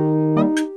Música